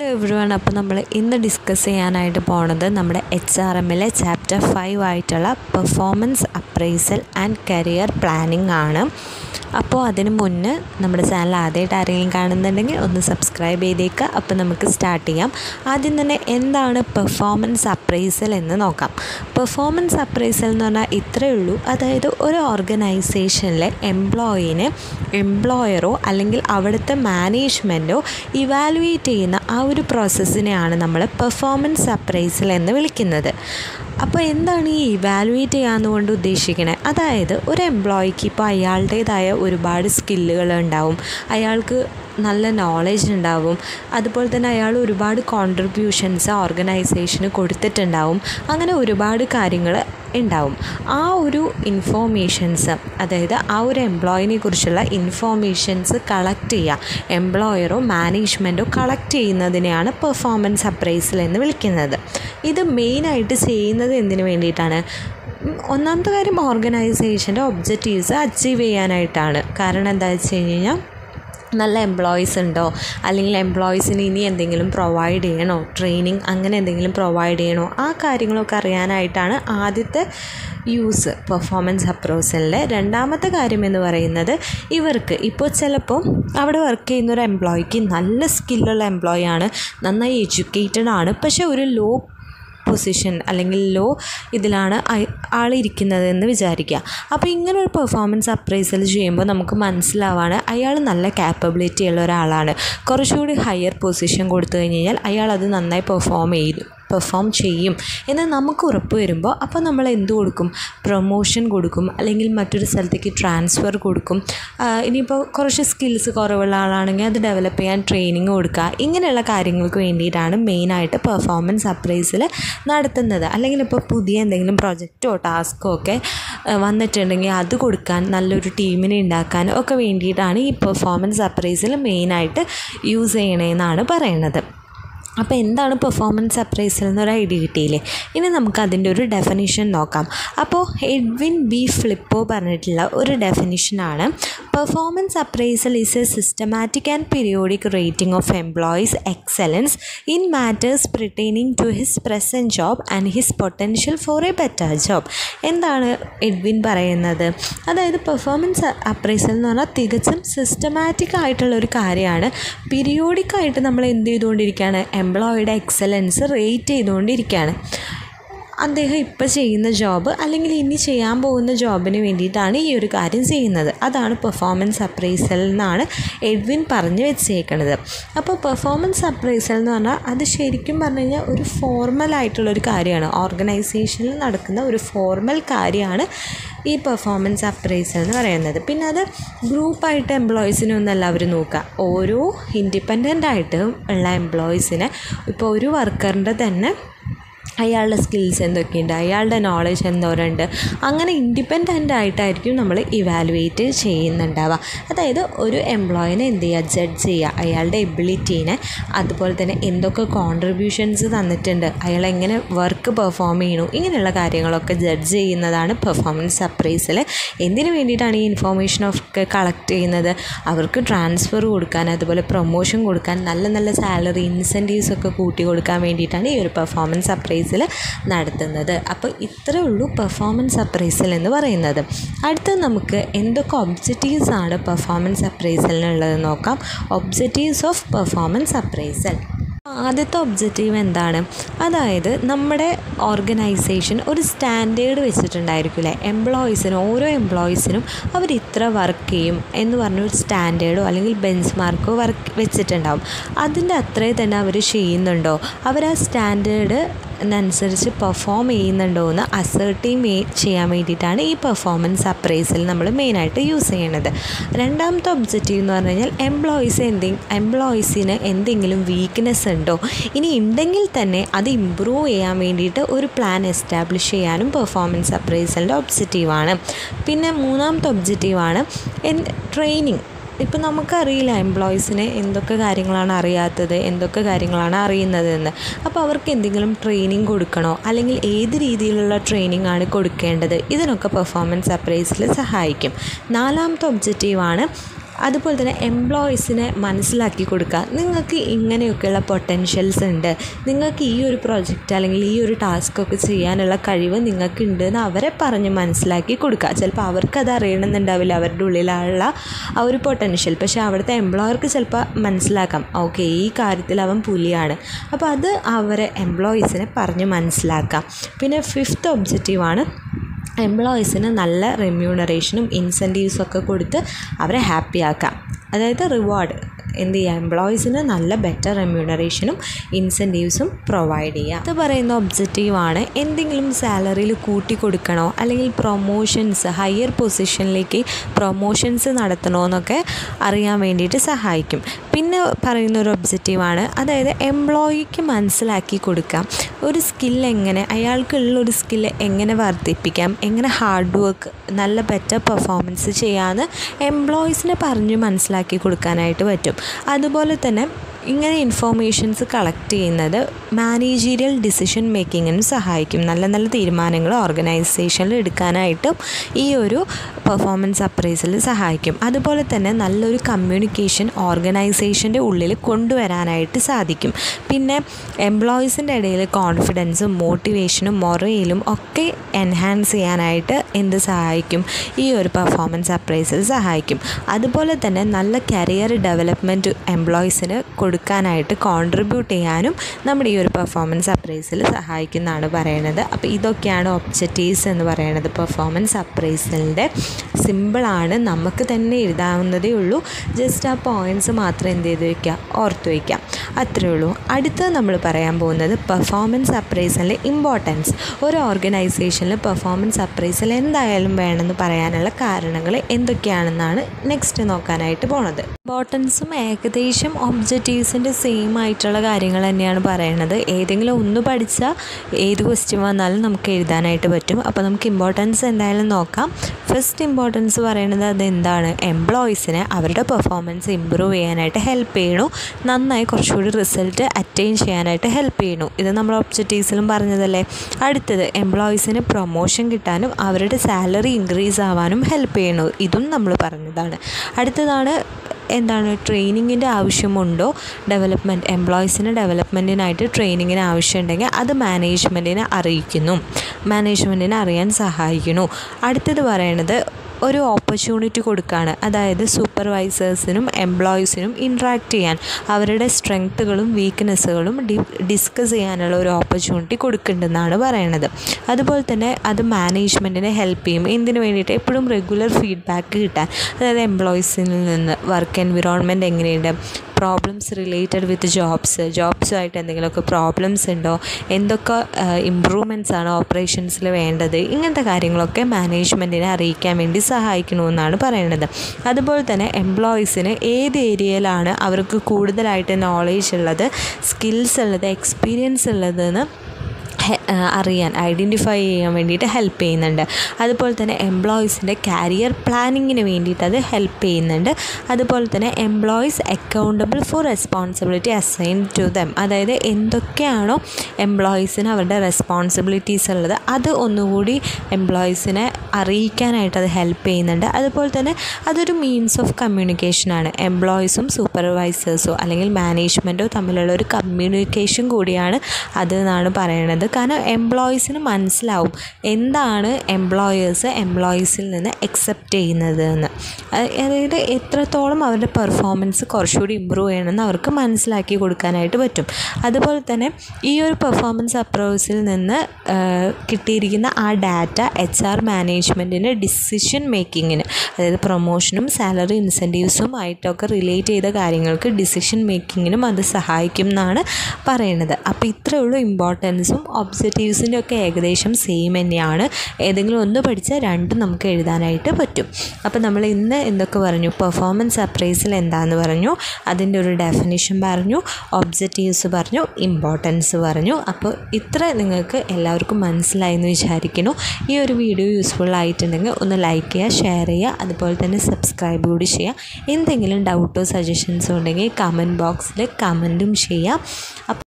Hello one അപ്പോൾ നമ്മൾ ഇന്ന് ഡിസ്കസ് ചെയ്യാനായിട്ട് പോണത് നമ്മുടെ എച്ച് ആർ എമ്മിലെ ചാപ്റ്റർ ഫൈവ് ആയിട്ടുള്ള performance appraisal and career planning ആണ്. അപ്പോൾ അതിന് മുന്നേ നമ്മുടെ ചാനൽ ആദ്യമായിട്ട് ആരെങ്കിലും കാണുന്നുണ്ടെങ്കിൽ ഒന്ന് സബ്സ്ക്രൈബ് ചെയ്തേക്കുക അപ്പോൾ നമുക്ക് സ്റ്റാർട്ട് ചെയ്യാം. ആദ്യം തന്നെ എന്താണ് പെർഫോമൻസ് അപ്രൈസൽ എന്ന് നോക്കാം. പെർഫോമൻസ് അപ്രൈസൽ എന്ന് പറഞ്ഞാൽ ഇത്രയേ ഉള്ളൂ. അതായത് ഒരു ഓർഗനൈസേഷനിലെ എംപ്ലോയീനെ എംപ്ലോയറോ അല്ലെങ്കിൽ അവിടുത്തെ മാനേജ്മെന്റോ ഇവാലുവേറ്റ് ചെയ്യുന്ന ആ ഒരു പ്രോസസ്സിനെയാണ് നമ്മൾ പെർഫോമൻസ് അപ്രൈസൽ എന്ന് വിളിക്കുന്നത്. അപ്പോൾ എന്താണ് ഈ ഇവാലുവേറ്റ് ചെയ്യാന്ന് കൊണ്ട് ഉദ്ദേശിക്കണേ? അതായത് ഒരു എംപ്ലോയിക്ക് ഇപ്പോൾ അയാളുടേതായ ഒരുപാട് സ്കില്ലുകൾ ഉണ്ടാവും. അയാൾക്ക് നല്ല നോളജ് ഉണ്ടാവും അതുപോലെ തന്നെ അയാൾ ഒരുപാട് കോൺട്രിബ്യൂഷൻസ് ഓർഗനൈസേഷന് കൊടുത്തിട്ടുണ്ടാവും. അങ്ങനെ ഒരുപാട് കാര്യങ്ങൾ ഉണ്ടാവും ആ ഒരു ഇൻഫോർമേഷൻസ് അതായത് ആ ഒരു എംപ്ലോയിനെ കുറിച്ചുള്ള ഇൻഫോർമേഷൻസ് കളക്ട് ചെയ്യുക എംപ്ലോയറോ മാനേജ്മെന്റോ കളക്ട് ചെയ്യുന്നതിനെയാണ് പെർഫോമൻസ് അപ്രൈസൽ എന്ന് വിളിക്കുന്നത്. ഇത് മെയിനായിട്ട് ചെയ്യുന്നത് എന്തിനു വേണ്ടിയിട്ടാണ്? ഒന്നാമത്തെ കാര്യം ഓർഗനൈസേഷന്റെ ഒബ്ജക്റ്റീവ്സ് അച്ചീവ് ചെയ്യാനായിട്ടാണ്. കാരണം എന്താ വെച്ച് കഴിഞ്ഞ് കഴിഞ്ഞാൽ നല്ല എംപ്ലോയീസ് ഉണ്ടോ? അല്ലെങ്കിൽ എംപ്ലോയീസിന് ഇനി എന്തെങ്കിലും പ്രൊവൈഡ് ചെയ്യണോ? ട്രെയിനിങ് അങ്ങനെ എന്തെങ്കിലും പ്രൊവൈഡ് ചെയ്യണോ? ആ കാര്യങ്ങളൊക്കെ അറിയാനായിട്ടാണ് ആദ്യത്തെ യൂസ് പെർഫോമൻസ് അപ്രോസലിന്റെ രണ്ടാമത്തെ കാര്യം എന്ന് പറയുന്നത് ഇവർക്ക് ഇപ്പോൾ ചിലപ്പോൾ അവിടെ വർക്ക് ചെയ്യുന്ന ഒരു എംപ്ലോയിക്ക് നല്ല സ്കില്ലുള്ള എംപ്ലോയി ആണ് നന്നായി എഡ്യൂക്കേറ്റഡ് ആണ്. പക്ഷേ ഒരു ലോ പൊസിഷൻ അല്ലെങ്കിൽ ലോ ഇതിലാണ് ആളിരിക്കുന്നത് എന്ന് വിചാരിക്കുക. അപ്പോൾ ഇങ്ങനെ ഒരു പെർഫോമൻസ് അപ്രൈസൽ ചെയ്യുമ്പോൾ നമുക്ക് മനസ്സിലാവാണ് അയാൾ നല്ല ക്യാപ്പബിലിറ്റി ഉള്ള ഒരാളാണ്. കുറച്ചുകൂടി ഹയർ പൊസിഷൻ കൊടുത്തു കഴിഞ്ഞ് കഴിഞ്ഞാൽ അയാൾ അത് നന്നായി പെർഫോം ചെയ്തു. പെർഫോം ചെയ്യും എന്ന് നമുക്ക് ഉറപ്പ് വരുമ്പോൾ അപ്പോൾ നമ്മൾ എന്ത് കൊടുക്കും? പ്രൊമോഷൻ കൊടുക്കും. അല്ലെങ്കിൽ മറ്റൊരു സ്ഥലത്തേക്ക് ട്രാൻസ്ഫർ കൊടുക്കും. ഇനിയിപ്പോൾ കുറച്ച് സ്കിൽസ് കുറവുള്ള ആളാണെങ്കിൽ അത് ഡെവലപ്പ് ചെയ്യാൻ ട്രെയിനിങ് കൊടുക്കുക. ഇങ്ങനെയുള്ള കാര്യങ്ങൾക്ക് വേണ്ടിയിട്ടാണ് മെയിനായിട്ട് പെർഫോമൻസ് അപ്രൈസിൽ നടത്തുന്നത്. അല്ലെങ്കിൽ ഇപ്പോൾ പുതിയ എന്തെങ്കിലും പ്രൊജക്റ്റോ ടാസ്ക്കോ ഒക്കെ വന്നിട്ടുണ്ടെങ്കിൽ അത് കൊടുക്കാൻ നല്ലൊരു ടീമിനെ ഉണ്ടാക്കാൻ ഒക്കെ വേണ്ടിയിട്ടാണ് ഈ പെർഫോമൻസ് അപ്രൈസിൽ മെയിനായിട്ട് യൂസ് ചെയ്യണമെന്നാണ് പറയുന്നത് അപ്പോൾ എന്താണ് പെർഫോമൻസ് അപ്രൈസൽ എന്നൊരു ഐഡിയ കിട്ടിയില്ലേ? ഇനി നമുക്ക് അതിന്റെ ഒരു ഡെഫിനിഷൻ നോക്കാം. അപ്പോൾ എഡ്വിൻ ബി ഫ്ലിപ്പോ പറഞ്ഞിട്ടുള്ള ഒരു ഡെഫിനിഷനാണ് performance appraisal is a systematic and periodic rating of employees excellence in matters pretaining to his present job and his potential for a better job എന്താണ് എഡ്വിൻ പറയുന്നത്? അതായത് പെർഫോമൻസ് അപ്രൈസൽ എന്ന് പറഞ്ഞാൽ തികച്ചും systematic ആയിട്ടുള്ള ഒരു കാര്യമാണ്. പീരിയോഡിക്കായിട്ട് നമ്മൾ എന്ത് ചെയ്തുകൊണ്ടിരിക്കുകയാണ്? എംപ്ലോയിയുടെ എക്സലൻസ് റേറ്റ് ചെയ്തുകൊണ്ടിരിക്കുകയാണ്. അദ്ദേഹം ഇപ്പോൾ ചെയ്യുന്ന ജോബ് അല്ലെങ്കിൽ ഇനി ചെയ്യാൻ പോകുന്ന ജോബിന് വേണ്ടിയിട്ടാണ് ഈ ഒരു കാര്യം ചെയ്യുന്നത്. അതാണ് പെർഫോമൻസ് അപ്രൈസൽ എന്നാണ് എഡ്വിൻ പറഞ്ഞു വെച്ചേക്കുന്നത് അപ്പോൾ പെർഫോമൻസ് അപ്രൈസൽ എന്ന് പറഞ്ഞാൽ അത് ശരിക്കും പറഞ്ഞു കഴിഞ്ഞാൽ ഒരു ഫോർമൽ ആയിട്ടുള്ളൊരു കാര്യമാണ്. ഓർഗനൈസേഷനിൽ നടക്കുന്ന ഒരു ഫോർമൽ കാര്യമാണ് ഈ പെർഫോമൻസ് അപ്രൈസൽ എന്ന് പറയുന്നത്. പിന്നെ അത് ഗ്രൂപ്പായിട്ട് എംപ്ലോയീസിനെ ഒന്നല്ല അവർ നോക്കുക. ഓരോ ഇൻഡിപെൻഡന്റ് ആയിട്ട് ഉള്ള എംപ്ലോയീസിനെ ഇപ്പോൾ ഒരു വർക്കറിന്റെ തന്നെ അയാളുടെ സ്കിൽസ് എന്തൊക്കെയുണ്ട്? അയാളുടെ നോളജ് എന്തോരമുണ്ട്? അങ്ങനെ ഇൻഡിപെൻഡന്റ് ആയിട്ടായിരിക്കും നമ്മൾ ഇവാലുവേറ്റ് ചെയ്യുന്നുണ്ടാവുക. അതായത് ഒരു എംപ്ലോയിനെ എന്ത് ചെയ്യുക? ജഡ്ജ് ചെയ്യുക. അയാളുടെ എബിലിറ്റീനെ അതുപോലെ തന്നെ എന്തൊക്കെ കോൺട്രിബ്യൂഷൻസ് തന്നിട്ടുണ്ട്? അയാൾ എങ്ങനെ വർക്ക് പെർഫോം ചെയ്യണു ഇങ്ങനെയുള്ള കാര്യങ്ങളൊക്കെ ജഡ്ജ് ചെയ്യുന്നതാണ് പെർഫോമൻസ് അപ്രൈസിൽ എന്തിനു വേണ്ടിയിട്ടാണ് ഈ ഇൻഫോർമേഷൻ ഒക്കെ കളക്ട് ചെയ്യുന്നത്? അവർക്ക് ട്രാൻസ്ഫർ കൊടുക്കാൻ അതുപോലെ പ്രൊമോഷൻ കൊടുക്കാൻ നല്ല നല്ല സാലറി ഇൻസെന്റീവ്സ് ഒക്കെ കൂട്ടി കൊടുക്കാൻ വേണ്ടിയിട്ടാണ് ഈ ഒരു പെർഫോമൻസ് അപ്രൈസൽ നടത്തുന്നത്. അപ്പോൾ ഇത്രയേ ഉള്ളൂ പെർഫോമൻസ് അപ്രൈസൽ എന്ന് പറയുന്നത്. അടുത്ത നമുക്ക് എന്തൊക്കെ ഒബ്ജക്റ്റീവ്സ് ആണ് പെർഫോമൻസ് അപ്രൈസലിനുള്ളത് നോക്കാം. ഒബ്ജക്റ്റീവ്സ് ഓഫ് പെർഫോമൻസ് അപ്രൈസൽ ആദ്യത്തെ ഒബ്ജക്റ്റീവ് എന്താണ്? അതായത് നമ്മുടെ ഓർഗനൈസേഷൻ ഒരു സ്റ്റാൻഡേർഡ് വെച്ചിട്ടുണ്ടായിരിക്കില്ലേ എംപ്ലോയീസിനും ഓരോ എംപ്ലോയീസിനും അവർ ഇത്ര വർക്ക് ചെയ്യും എന്ന് പറഞ്ഞ ഒരു സ്റ്റാൻഡേർഡോ അല്ലെങ്കിൽ ബെഞ്ച് മാർക്കോ വർക്ക് വെച്ചിട്ടുണ്ടാവും. അതിന്റെ അത്രേ തന്നെ അവർ ചെയ്യുന്നുണ്ടോ? അവർ ആ സ്റ്റാൻഡേർഡ് അനുസരിച്ച് പെർഫോം ചെയ്യുന്നുണ്ടോ എന്ന് അസേർട്ടീവ് ചെയ്യാൻ വേണ്ടിയിട്ടാണ് ഈ പെർഫോമൻസ് അപ്രൈസൽ നമ്മൾ മെയിനായിട്ട് യൂസ് ചെയ്യണത്. രണ്ടാമത്തെ ഒബ്ജക്റ്റീവ് എന്ന് പറഞ്ഞു കഴിഞ്ഞാൽ എംപ്ലോയീസ് എന്തെങ്കിലും എംപ്ലോയീസിന് എന്തെങ്കിലും വീക്ക്നെസ് ഉണ്ടോ? ഇനി ഉണ്ടെങ്കിൽ തന്നെ അത് ഇമ്പ്രൂവ് ചെയ്യാൻ വേണ്ടിയിട്ട് ഒരു പ്ലാൻ എസ്റ്റാബ്ലിഷ് ചെയ്യാനും പെർഫോമൻസ് അപ്രൈസലിന്റെ ഒബ്ജക്റ്റീവാണ് പിന്നെ മൂന്നാമത്തെ ഒബ്ജക്റ്റീവാണ് എൻ ട്രെയിനിങ് ഇപ്പം നമുക്കറിയില്ല എംപ്ലോയീസിന് എന്തൊക്കെ കാര്യങ്ങളാണ് അറിയാത്തത് എന്തൊക്കെ കാര്യങ്ങളാണ് അറിയുന്നതെന്ന്. അപ്പോൾ അവർക്ക് എന്തെങ്കിലും ട്രെയിനിങ് കൊടുക്കണോ? അല്ലെങ്കിൽ ഏത് രീതിയിലുള്ള ട്രെയിനിങ് ആണ് കൊടുക്കേണ്ടത്? ഇതിനൊക്കെ പെർഫോമൻസ് അപ്രൈസിൽ സഹായിക്കും. നാലാമത്തെ ഒബ്ജക്റ്റീവാണ് അതുപോലെ തന്നെ എംപ്ലോയീസിനെ മനസ്സിലാക്കി കൊടുക്കുക. നിങ്ങൾക്ക് ഇങ്ങനെയൊക്കെയുള്ള പൊട്ടൻഷ്യൽസ് ഉണ്ട്. നിങ്ങൾക്ക് ഈ ഒരു പ്രോജക്റ്റ് അല്ലെങ്കിൽ ഈ ഒരു ടാസ്ക്കൊക്കെ ചെയ്യാനുള്ള കഴിവ് നിങ്ങൾക്കുണ്ട് എന്ന് അവരെ പറഞ്ഞ് മനസ്സിലാക്കി കൊടുക്കുക. ചിലപ്പോൾ അവർക്കത് അറിയണമെന്നുണ്ടാവില്ല. അവരുടെ ഉള്ളിലുള്ള ആ ഒരു പൊട്ടൻഷ്യൽ പക്ഷേ അവിടുത്തെ എംപ്ലോയർക്ക് ചിലപ്പോൾ മനസ്സിലാക്കാം. ഓക്കെ ഈ കാര്യത്തിൽ അവൻ പുലിയാണ്. അപ്പോൾ അത് അവരെ എംപ്ലോയീസിനെ പറഞ്ഞ് മനസ്സിലാക്കാം. പിന്നെ ഫിഫ്ത്ത് ഒബ്ജക്റ്റീവാണ് എംപ്ലോയീസിന് നല്ല റെമ്യൂണറേഷനും ഇൻസെന്റീവ്സൊക്കെ കൊടുത്ത് അവരെ ഹാപ്പിയാക്കാം അതായത് റിവാർഡ് എന്ത് ചെയ്യുക എംപ്ലോയീസിന് നല്ല ബെറ്റർ റെമ്യൂണറേഷനും ഇൻസെന്റീവ്സും പ്രൊവൈഡ് ചെയ്യുക അത് പറയുന്ന ഒബ്ജക്റ്റീവാണ് എന്തെങ്കിലും സാലറിയിൽ കൂട്ടി കൊടുക്കണോ അല്ലെങ്കിൽ പ്രൊമോഷൻസ് ഹയർ പൊസിഷനിലേക്ക് പ്രൊമോഷൻസ് നടത്തണോ എന്നൊക്കെ അറിയാൻ വേണ്ടിയിട്ട് സഹായിക്കും. പിന്നെ പറയുന്ന ഒരു ഒബ്ജക്റ്റീവാണ് അതായത് എംപ്ലോയിക്ക് മനസ്സിലാക്കി കൊടുക്കാം. ഒരു സ്കിൽ എങ്ങനെ അയാൾക്കുള്ള ഒരു സ്കില്ല് എങ്ങനെ വർദ്ധിപ്പിക്കാം എങ്ങനെ ഹാർഡ് വർക്ക് നല്ല ബെറ്റർ പെർഫോമൻസ് ചെയ്യാമെന്ന് എംപ്ലോയീസിനെ പറഞ്ഞ് മനസ്സിലാക്കി കൊടുക്കാനായിട്ട് പറ്റും. അതുപോലെ തന്നെ ഇങ്ങനെ ഇൻഫോർമേഷൻസ് കളക്ട് ചെയ്യുന്നത് മാനേജീരിയൽ ഡിസിഷൻ മേക്കിങ്ങിനും സഹായിക്കും. നല്ല നല്ല തീരുമാനങ്ങൾ ഓർഗനൈസേഷനിൽ എടുക്കാനായിട്ടും ഈ ഒരു പെർഫോമൻസ് അപ്രൈസൽ സഹായിക്കും. അതുപോലെ തന്നെ നല്ലൊരു കമ്മ്യൂണിക്കേഷൻ ഓർഗനൈസേഷന്റെ ഉള്ളിൽ കൊണ്ടുവരാനായിട്ട് സാധിക്കും. പിന്നെ എംപ്ലോയീസിന്റെ ഇടയിൽ കോൺഫിഡൻസും മോട്ടിവേഷനും മൊറയിലും ഒക്കെ എൻഹാൻസ് ചെയ്യാനായിട്ട് എന്ത് സഹായിക്കും? ഈ ഒരു പെർഫോമൻസ് അപ്രൈസൽ സഹായിക്കും. അതുപോലെ തന്നെ നല്ല കരിയർ ഡെവലപ്മെന്റ് എംപ്ലോയീസിന് കൊടുക്കാനായിട്ട് കോൺട്രിബ്യൂട്ട് ചെയ്യാനും നമ്മുടെ ഈ ഒരു പെർഫോമൻസ് അപ്രൈസിൽ സഹായിക്കുന്നതാണ് പറയണത്. അപ്പോൾ ഇതൊക്കെയാണ് ഒബ്ജക്റ്റീവ്സ് എന്ന് പറയണത് പെർഫോമൻസ് അപ്രൈസലിന്റെ സിമ്പിളാണ് നമുക്ക് തന്നെ എഴുതാവുന്നതേ ഉള്ളൂ. ജസ്റ്റ് ആ പോയിന്റ്സ് മാത്രം എന്ത് ചെയ്ത് വയ്ക്കുക ഓർത്ത് വയ്ക്കാം അത്രേ ഉള്ളൂ. അടുത്തത് നമ്മൾ പറയാൻ പോകുന്നത് പെർഫോമൻസ് അപ്രൈസലിന്റെ ഇമ്പോർട്ടൻസ് ഒരു ഓർഗനൈസേഷനിൽ പെർഫോമൻസ് അപ്രൈസൽ എന്തായാലും വേണമെന്ന് പറയാനുള്ള കാരണങ്ങൾ എന്തൊക്കെയാണെന്നാണ് നെക്സ്റ്റ് നോക്കാനായിട്ട് പോണത്. ഇമ്പോർട്ടൻസും ഏകദേശം ഒബ്ജക്റ്റീവ്സിന്റെ സെയിം ആയിട്ടുള്ള കാര്യങ്ങൾ തന്നെയാണ് പറയുന്നത് ഏതെങ്കിലും ഒന്ന് പഠിച്ചാൽ ഏത് ക്വസ്റ്റ്യൻ വന്നാലും നമുക്ക് എഴുതാനായിട്ട് പറ്റും. അപ്പോൾ നമുക്ക് ഇമ്പോർട്ടൻസ് എന്തായാലും നോക്കാം. ഫസ്റ്റ് ഇമ്പോർട്ടൻസ് പറയുന്നത് അതെന്താണ്? എംപ്ലോയീസിനെ അവരുടെ പെർഫോമൻസ് ഇമ്പ്രൂവ് ചെയ്യാനായിട്ട് ഹെൽപ്പ് ചെയ്യണു. നന്നായി കുറച്ചുകൂടി റിസൾട്ട് അറ്റൈൻ ചെയ്യാനായിട്ട് ഹെൽപ്പ് ചെയ്യണു. ഇത് നമ്മൾ ഒബ്ജക്റ്റീവ്സിലും പറഞ്ഞതല്ലേ? അടുത്തത് എംപ്ലോയീസിന് പ്രൊമോഷൻ കിട്ടാനും അവരുടെ സാലറി ഇൻക്രീസ് ആവാനും ഹെൽപ്പ് ചെയ്യണു. ഇതും നമ്മൾ പറഞ്ഞതാണ്. അടുത്തതാണ് എന്താണ് ട്രെയിനിങ്ങിന്റെ ആവശ്യമുണ്ടോ? ഡെവലപ്മെന്റ് എംപ്ലോയീസിന് ഡെവലപ്മെന്റിനായിട്ട് ട്രെയിനിങ്ങിന് ആവശ്യമുണ്ടെങ്കിൽ അത് മാനേജ്മെന്റിനെ അറിയിക്കുന്നു. മാനേജ്മെന്റിനെ അറിയാൻ സഹായിക്കുന്നു. അടുത്തത് പറയണത് ഒരു ഓപ്പർച്യൂണിറ്റി കൊടുക്കുകയാണ് അതായത് സൂപ്പർവൈസേഴ്സിനും എംപ്ലോയീസിനും ഇൻട്രാക്ട് ചെയ്യാൻ അവരുടെ സ്ട്രെങ്ത്തുകളും വീക്ക്നെസ്സുകളും ഡിസ്കസ് ചെയ്യാനുള്ള ഒരു ഓപ്പർച്യൂണിറ്റി കൊടുക്കുന്നുണ്ടെന്നാണ് പറയണത്. അതുപോലെ തന്നെ അത് മാനേജ്മെന്റിനെ ഹെൽപ്പ് ചെയ്യും. എന്തിനു വേണ്ടിയിട്ട്? എപ്പോഴും റെഗുലർ ഫീഡ്ബാക്ക് കിട്ടാൻ. അതായത് എംപ്ലോയീസിൽ നിന്ന് വർക്ക് എൻവിറോൺമെന്റ് എങ്ങനെയുണ്ട്? പ്രോബ്ലംസ് റിലേറ്റഡ് വിത്ത് ജോബ്സ് ജോബ്സുമായിട്ട് എന്തെങ്കിലുമൊക്കെ പ്രോബ്ലംസ് ഉണ്ടോ? എന്തൊക്കെ ഇമ്പ്രൂവ്മെന്റ്സ് ആണ് ഓപ്പറേഷൻസിൽ വേണ്ടത്? ഇങ്ങനത്തെ കാര്യങ്ങളൊക്കെ മാനേജ്മെന്റിനെ അറിയിക്കാൻ വേണ്ടി സഹായിക്കണമെന്നാണ് പറയുന്നത് അതുപോലെ തന്നെ എംപ്ലോയീസിന് ഏത് ഏരിയയിലാണ് അവർക്ക് കൂടുതലായിട്ട് നോളേജ് ഉള്ളത് സ്കിൽസ് ഉള്ളത് എക്സ്പീരിയൻസ് ഉള്ളതെന്ന് അറിയാൻ ഐഡന്റിഫൈ ചെയ്യാൻ വേണ്ടിയിട്ട് ഹെൽപ്പ് ചെയ്യുന്നുണ്ട്. അതുപോലെ തന്നെ എംപ്ലോയീസിന്റെ കരിയർ പ്ലാനിങ്ങിന് വേണ്ടിയിട്ട് അത് ഹെൽപ്പ് ചെയ്യുന്നുണ്ട്. അതുപോലെ തന്നെ employees accountable for responsibility assign to them അതായത് എന്തൊക്കെയാണോ എംപ്ലോയീസിന് അവരുടെ റെസ്പോൺസിബിലിറ്റീസ് ഉള്ളത് അത് ഒന്നുകൂടി എംപ്ലോയീസിനെ അറിയിക്കാനായിട്ട് അത് ഹെൽപ്പ് ചെയ്യുന്നുണ്ട്. അതുപോലെ തന്നെ അതൊരു മീൻസ് ഓഫ് കമ്മ്യൂണിക്കേഷനാണ് എംപ്ലോയീസും സൂപ്പർവൈസേഴ്സോ അല്ലെങ്കിൽ മാനേജ്മെന്റോ തമ്മിലുള്ള ഒരു കമ്മ്യൂണിക്കേഷൻ കൂടിയാണ് അത് എന്നാണ് പറയണത്. കാരണം എംപ്ലോയീസിന് മനസ്സിലാവും എന്താണ് എംപ്ലോയേഴ്സ് എംപ്ലോയീസിൽ നിന്ന് എക്സെപ്റ്റ് ചെയ്യുന്നത് എന്ന് അതായത് എത്രത്തോളം അവരുടെ പെർഫോമൻസ് കുറച്ചുകൂടി ഇമ്പ്രൂവ് ചെയ്യണമെന്ന് അവർക്ക് മനസ്സിലാക്കി കൊടുക്കാനായിട്ട് പറ്റും. അതുപോലെ തന്നെ ഈ ഒരു പെർഫോമൻസ് അപ്രോച്ചിൽ നിന്ന് കിട്ടിയിരിക്കുന്ന ആ ഡാറ്റ എച്ച് ആർ മാനേജ്മെന്റിന് ഡിസിഷൻ മേക്കിങ്ങിന് അതായത് പ്രൊമോഷനും സാലറി ഇൻസെന്റീവ്സും ആയിട്ടൊക്കെ റിലേറ്റ് ചെയ്ത കാര്യങ്ങൾക്ക് ഡിസിഷൻ മേക്കിങ്ങിനും അത് സഹായിക്കും എന്നാണ് പറയുന്നത് അപ്പോൾ ഇത്രയുള്ള ഇമ്പോർട്ടൻസും ഇമ്പോർട്ടൻസും ഒബ്ജക്റ്റീവ്സിന്റെ ഒക്കെ ഏകദേശം സെയിം തന്നെയാണ്. ഏതെങ്കിലും ഒന്ന് പഠിച്ചാൽ രണ്ടും നമുക്ക് എഴുതാനായിട്ട് പറ്റും. അപ്പോൾ നമ്മൾ ഇന്ന് എന്തൊക്കെ പറഞ്ഞു? പെർഫോമൻസ് അപ്രൈസൽ എന്താണെന്ന് പറഞ്ഞു. അതിന്റെ ഒരു ഡെഫിനിഷൻ പറഞ്ഞു. ഒബ്ജക്റ്റീവ്സ് പറഞ്ഞു. ഇമ്പോർട്ടൻസ് പറഞ്ഞു. അപ്പോൾ ഇത്ര നിങ്ങൾക്ക് എല്ലാവർക്കും മനസ്സിലായി എന്ന് വിചാരിക്കുന്നു. ഈ ഒരു വീഡിയോ യൂസ്ഫുൾ ആയിട്ടുണ്ടെങ്കിൽ ഒന്ന് ലൈക്ക് ചെയ്യുക ഷെയർ ചെയ്യുക അതുപോലെ തന്നെ സബ്സ്ക്രൈബ് കൂടി ചെയ്യുക. എന്തെങ്കിലും ഡൗട്ടോ സജഷൻസോ ഉണ്ടെങ്കിൽ കമന്റ് ബോക്സിൽ കമന്റും ചെയ്യാം.